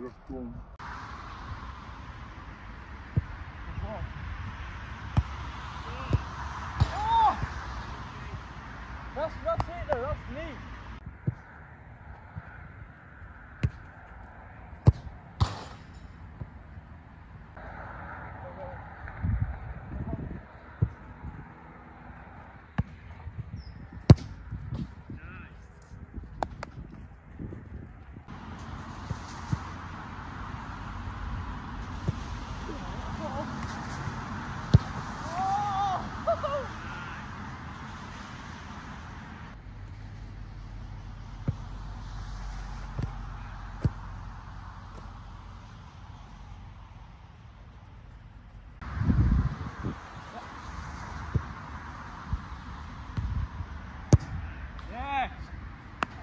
Richtung. Oh! That's, that's it though,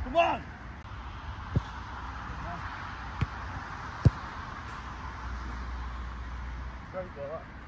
Come on. Very good.